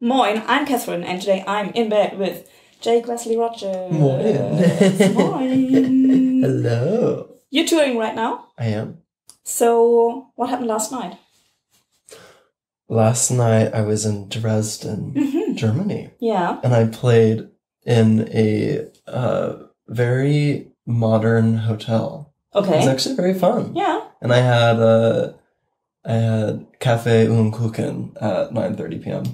Moin, I'm Katrin, and today I'm in bed with Jake Wesley Rogers. Moin. Moin. Hello. You're touring right now. I am. So, what happened last night? Last night I was in Dresden, hmm Germany, Yeah. and I played in a uh, very modern hotel. Okay. It was actually very fun. Yeah. And I had uh, I had cafe und Kuchen at 9:30 p.m.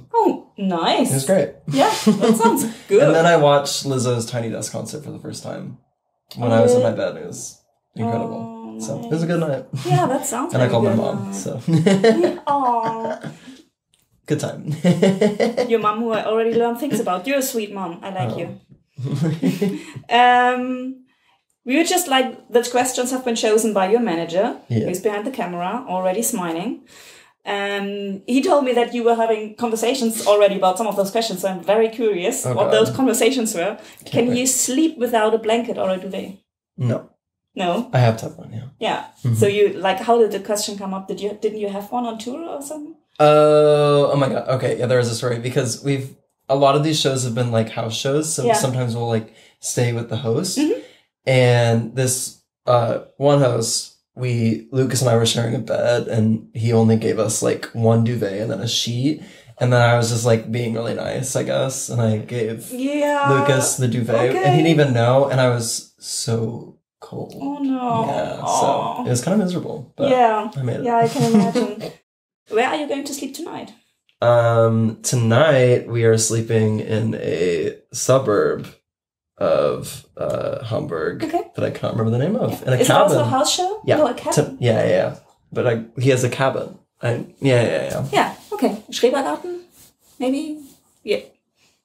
Nice. It was great. Yeah, that sounds good. And then I watched Lizzo's Tiny Desk concert for the first time when I was in my bed. It was incredible. Oh, So it was a good night. Yeah, that sounds. Good. And I called my mom. So Aw. good time. Your mom who I already learned things about. You're a sweet mom. I like Oh. you. Um, we were just like the questions have been chosen by your manager, Yeah. who's behind the camera, already smiling. Um, he told me that you were having conversations already about some of those questions, so I'm very curious Oh, what God. those conversations were. Can wait. you sleep without a blanket or a duvet? no, No. I have to have one. Yeah. Yeah. Mm-hmm. So you like how did the question come up? Did you didn't you have one on tour or something? Oh, oh my god. Okay, yeah, there is a story because we've a lot of these shows have been like house shows, so Yeah. sometimes we'll like stay with the host. Mhm. And this uh one host, we Lucas and I were sharing a bed, and he only gave us like one duvet and then a sheet. And then I was just like being really nice, I guess, and I gave Yeah. Lucas the duvet, and he didn't even know, and I was so cold. Oh no. Yeah, Aw. so it was kind of miserable, but yeah. I made it. Yeah, I can imagine. Where are you going to sleep tonight? Um, tonight we are sleeping in a suburb of uh, Hamburg Okay. that I can't remember the name of. In a Is it also a house show? Yeah. No, a cabin. yeah, yeah, yeah. But I, he has a cabin. I, yeah, yeah, yeah. yeah. Okay. Schrebergarten? Maybe? Yeah.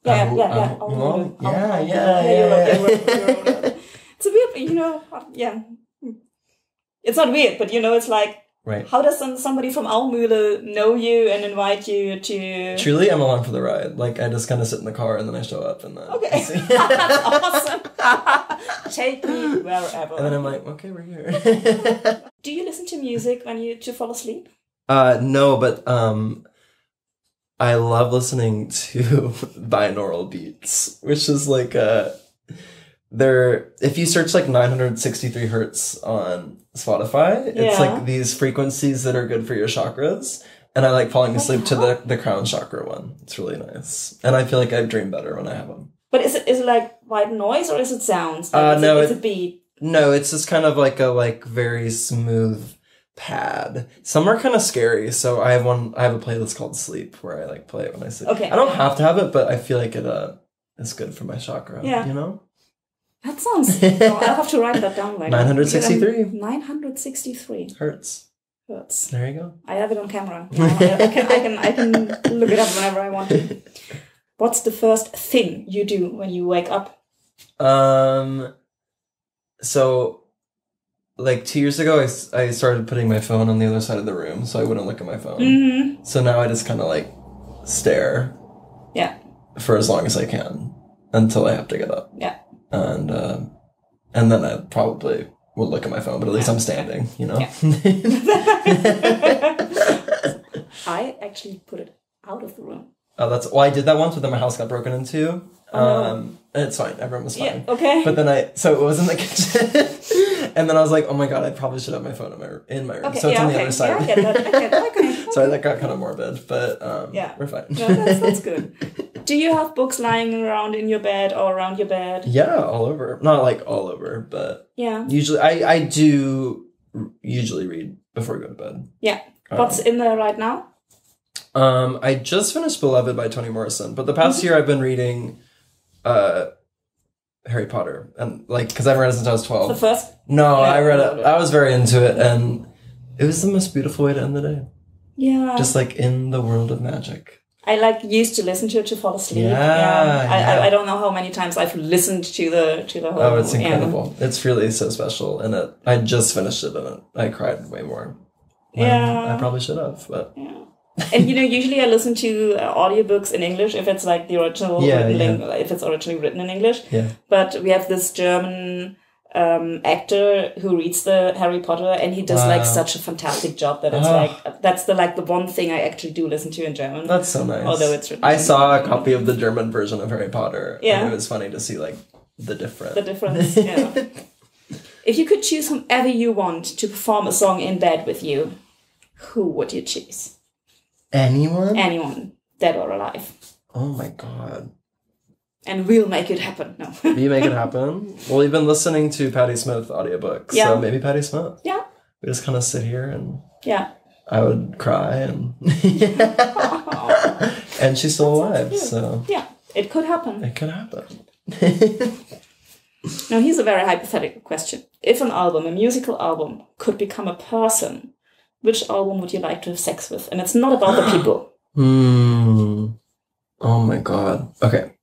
Yeah, Oh, yeah, yeah. oh, Oh, well, oh, yeah, oh, yeah, yeah. you're right, you're right, you're right. It's a weird, you know, yeah. It's not weird, but you know, it's like, Right. how does some, somebody from Almühle know you and invite you to... Truly, I'm along for the ride. Like, I just kind of sit in the car and then I show up and then. Okay. That's awesome. Take me wherever. and then I'm like, okay, we're here. Do you listen to music when you to fall asleep? Uh, no, but um, I love listening to binaural beats, which is like uh, they're if you search like 963 hertz on Spotify, it's like these frequencies that are good for your chakras. And I like falling asleep to the, the crown chakra one. It's really nice. And I feel like I dream better when I have them. But is it is it like white noise or is it sounds? Like, Uh, no, it, it's it- a beat. No, it's just kind of like a like very smooth pad. Some are kind of scary, so I have one. I have a playlist called Sleep where I like play it when I sleep. Okay. I don't have to have it, but I feel like it uh is good for my chakra. Yeah. you know. That sounds. no, I'll have to write that down later. 963. Nine hundred sixty-three Hertz. hertz. There you go. I have it on camera. Now I, I can I can I can look it up whenever I want to. What's the first thing you do when you wake up? Um. So, like two years ago, I, I started putting my phone on the other side of the room so I wouldn't look at my phone. Mm-hmm. So now I just kind of like stare Yeah. for as long as I can until I have to get up. Yeah. And uh, and then I probably will look at my phone, but at least I'm standing, you know. I actually put it out of the room. oh, that's well, I did that once, but then my house got broken into. Oh. Um, it's fine. Everyone was fine. Yeah. fine. Okay. But then I so it was in the kitchen, and then I was like, oh my god, I probably should have my phone in my in my room. okay. so it's yeah. on the okay. other side. Yeah, I get that. I get that. Okay. so that got kind of morbid, but um, Yeah. we're fine. No, that's, that's good. Do you have books lying around in your bed or around your bed? yeah, all over. Not like all over, but Yeah. usually I I do usually read before I go to bed. Yeah. Um, What's in there right now? Um, I just finished Beloved by Toni Morrison, but the past year I've been reading uh Harry Potter and like because I haven't read it since I was twelve. The first? No, I read it. I was very into it, and it was the most beautiful way to end the day. Yeah. Just like in the world of magic. I like used to listen to it to fall asleep. Yeah, I, yeah. I, I don't know how many times I've listened to the to the whole. Oh, it's yeah. incredible! It's really so special, and it. I just finished it, and it, I cried way more. Yeah. I probably should have, but Yeah. and you know, usually I listen to uh, audiobooks in English if it's like the original Yeah, yeah. if it's originally written in English. yeah. But we have this German um, actor who reads the Harry Potter, and he does like such a fantastic job that it's Oh. like that's the like the one thing I actually do listen to in German. That's so nice. Although it's written I saw a copy of the German version of Harry Potter. Yeah. And it was funny to see like the difference. the difference. Yeah. if you could choose whomever you want to perform a song in bed with you, who would you choose? Anyone? Anyone, dead or alive, oh my god. And we'll make it happen. No. You make it happen? well, we've been listening to Patti Smith audiobooks. Yeah. So maybe Patti Smith. yeah. We just kind of sit here and Yeah. I would cry and. and she's still alive, so Yeah. It could happen. it could happen. Now, here's a very hypothetical question. If an album, a musical album, could become a person, which album would you like to have sex with? And it's not about the people. Hmm. Oh my god. Okay.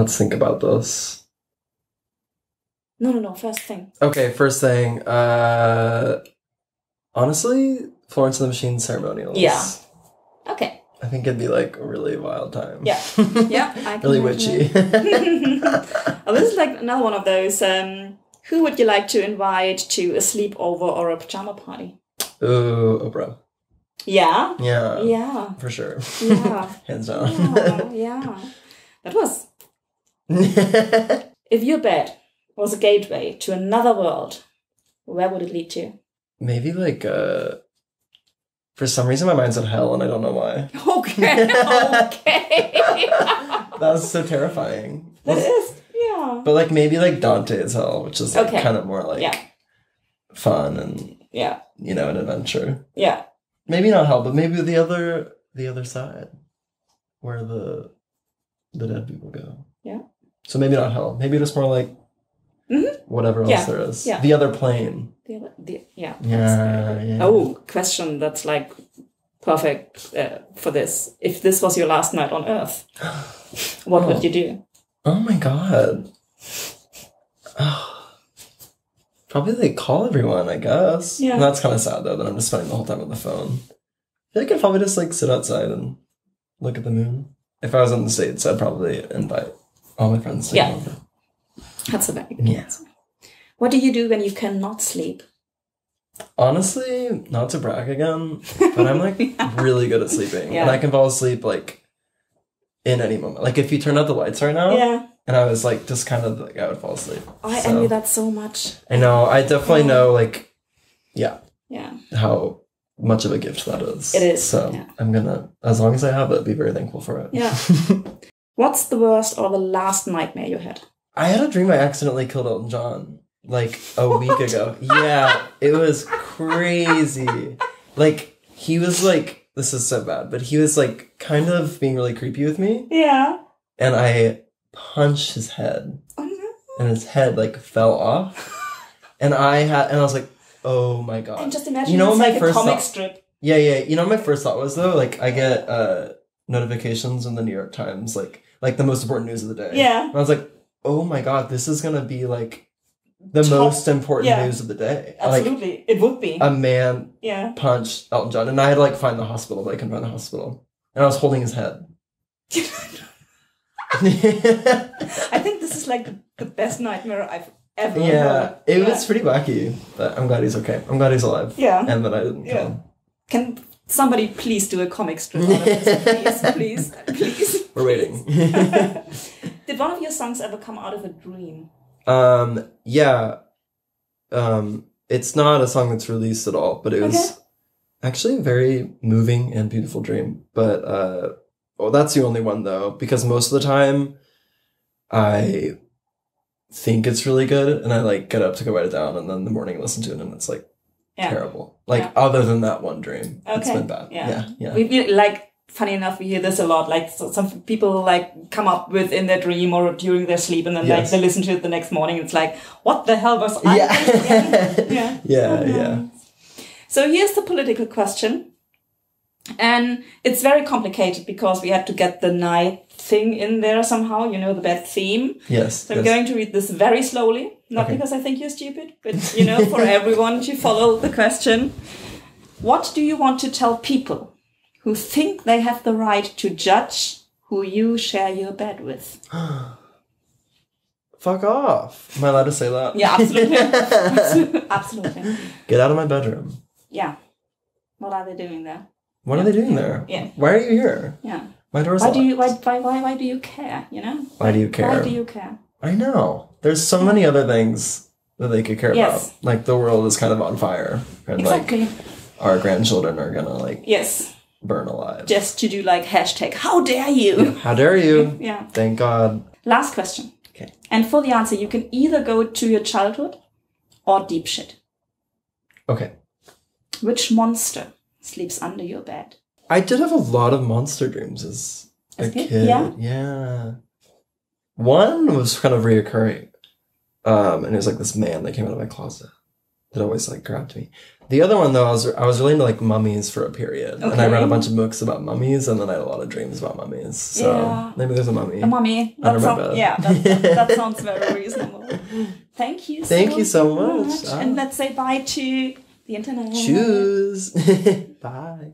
Let's think about this. No, no, no. First thing. Okay, first thing. Uh, honestly, Florence and the Machine ceremonials. Yeah. Okay. I think it'd be like a really wild time. Yeah. Yeah. I really witchy. oh, this is like another one of those. Um, who would you like to invite to a sleepover or a pajama party? Ooh, Oprah. Yeah. Yeah. Yeah. For sure. Yeah. Hands down. yeah. Yeah. That was. If your bed was a gateway to another world, where would it lead to? Maybe like uh for some reason my mind's at hell and I don't know why. Okay. okay. That's so terrifying. that is. Yeah. But like maybe like Dante's hell, which is like Okay. kind of more like Yeah. fun and Yeah. you know an adventure. Yeah. Maybe not hell, but maybe the other the other side, where the the dead people go. Yeah. So maybe not hell. Maybe just more like Mhm. whatever else Yeah. there is. Yeah. The other plane. The other, the, yeah. Yeah, yeah. Oh, question that's like perfect uh, for this. If this was your last night on Earth, what Oh. would you do? Oh my god. Probably like call everyone, I guess. Yeah. And that's kind of sad though that I'm just spending the whole time on the phone. I feel like I'd probably just like sit outside and look at the moon. If I was in the States, I'd probably invite all my friends to Yeah. over. That's a very good Yeah. answer. What do you do when you cannot sleep? Honestly, not to brag again, but I'm like really good at sleeping. Yeah. And I can fall asleep like in any moment. Like if you turn out the lights right now Yeah, and I was like just kind of like I would fall asleep. I So, envy that so much. I know. I definitely Yeah. know like yeah. Yeah, how much of a gift that is. It is, So yeah. I'm gonna as long as I have it, be very thankful for it. yeah. What's the worst or the last nightmare you had? I had a dream I accidentally killed Elton John like a week ago. Yeah, it was crazy. Like he was like this is so bad, but he was like kind of being really creepy with me, Yeah. and I punched his head, Oh no. and his head like fell off, and I had, and I was like, oh my god. And just imagine You know what my like a first comic thought- strip. Yeah, yeah. You know, what my first thought was though, like I get uh notifications in the New York Times, like like the most important news of the day. Yeah. And I was like, oh my god, this is gonna be like the Top- most important yeah. news of the day. Like Absolutely. it would be. a man yeah. punched Elton John, and I had to like find the hospital, but I couldn't find the hospital, and I was holding his head. I think this is like the, best nightmare I've ever yeah, heard. it Yeah. was pretty wacky, but I'm glad he's okay. I'm glad he's alive. Yeah. and that I didn't kill Yeah. him. Can somebody please do a comic strip out of this? Please, please, please. We're waiting. Did one of your songs ever come out of a dream? Um, yeah. Um, it's not a song that's released at all, but it was Okay. actually a very moving and beautiful dream. But uh, well, that's the only one though, because most of the time, I think it's really good, and I like get up to go write it down, and then in the morning I listen to it, and it's like Yeah. terrible. Like Yeah. other than that one dream, it's Okay. been bad. Yeah. Yeah, yeah. We like funny enough, we hear this a lot. Like so, some people like come up with in their dream or during their sleep, and then like they listen to it the next morning. It's like, what the hell was I? thinking? yeah, yeah. yeah, Oh, no. yeah. So here's the political question. And it's very complicated because we had to get the night thing in there somehow, you know, the bad theme. Yes. So I'm yes. going to read this very slowly, not Okay. because I think you're stupid, but you know, for everyone to follow the question. What do you want to tell people who think they have the right to judge who you share your bed with? fuck off. Am I allowed to say that? Yeah, absolutely. absolutely. Get out of my bedroom. Yeah. What are they doing there? What are they doing there? Yeah. Why are you here? Yeah. My door's Why locked. do you why, why why why do you care? You know? Why do you care? Why do you care? I know. There's so many other things that they could care Yes. about. Like the world is kind of on fire, and Exactly. like our grandchildren are gonna like yes. burn alive. Just to do like hashtag how dare you? How dare you? Yeah. Thank God. Last question. Okay. And for the answer, you can either go to your childhood or deep shit. Okay. Which monster sleeps under your bed? I did have a lot of monster dreams as a As a kid? kid. Yeah? Yeah. One was kind of reoccurring. Um, and it was like this man that came out of my closet that always like grabbed me. The other one though, I was I was really into like mummies for a period, okay. and I read a bunch of books about mummies, and then I had a lot of dreams about mummies. So yeah. maybe there's a mummy. A mummy. That I remember. Sounds, yeah, that, that, that, sounds very reasonable. Thank you. Thank so you so much. much. Ah. And let's say bye to the internet. Choose. bye.